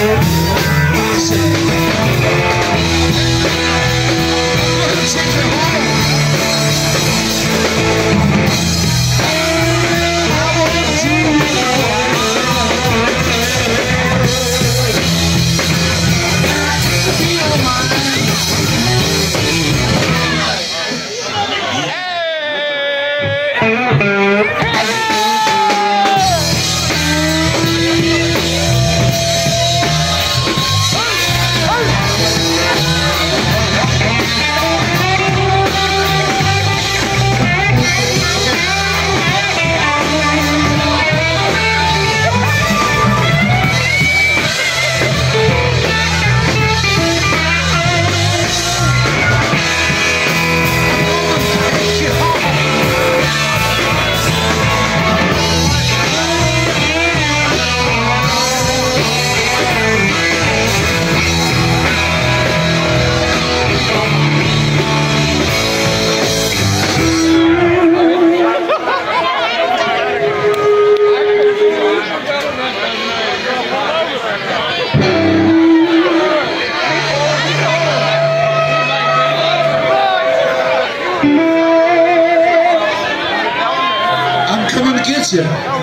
Yeah. You.